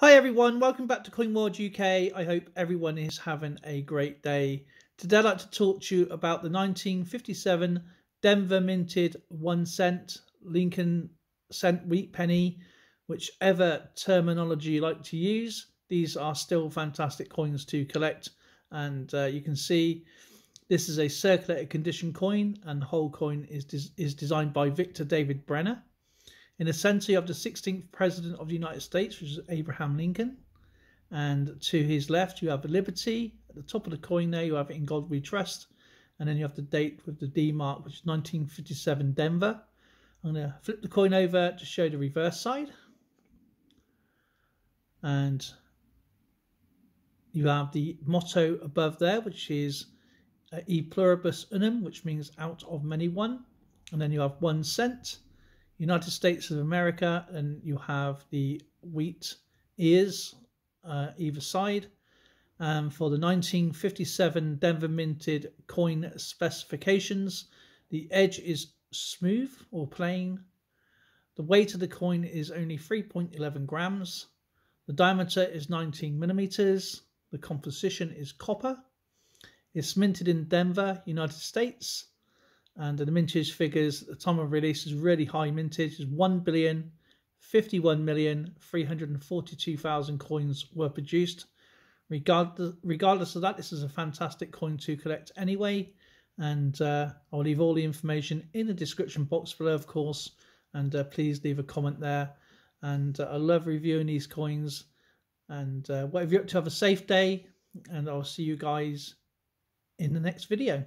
Hi everyone, welcome back to Coin World UK. I hope everyone is having a great day. Today I'd like to talk to you about the 1957 Denver minted one cent Lincoln cent wheat penny, whichever terminology you like to use. These are still fantastic coins to collect, and uh, you can see this is a circulated condition coin, and the whole coin is des is designed by Victor David Brenner. In the you have the 16th President of the United States, which is Abraham Lincoln. And to his left, you have Liberty. At the top of the coin there, you have In God We Trust. And then you have the date with the D mark, which is 1957 Denver. I'm going to flip the coin over to show the reverse side. And you have the motto above there, which is uh, E pluribus unum, which means out of many one. And then you have one cent United States of America, and you have the wheat ears uh, either side. Um, for the 1957 Denver minted coin specifications, the edge is smooth or plain. The weight of the coin is only 3.11 grams. The diameter is 19 millimeters. The composition is copper. It's minted in Denver, United States and the mintage figures at the time of release is really high mintage is 1 billion 51 million 342,000 coins were produced. Regardless regardless of that this is a fantastic coin to collect anyway. And uh, I'll leave all the information in the description box below of course. And uh, please leave a comment there. And uh, I love reviewing these coins. And uh, whatever you're up to have a safe day. And I'll see you guys in the next video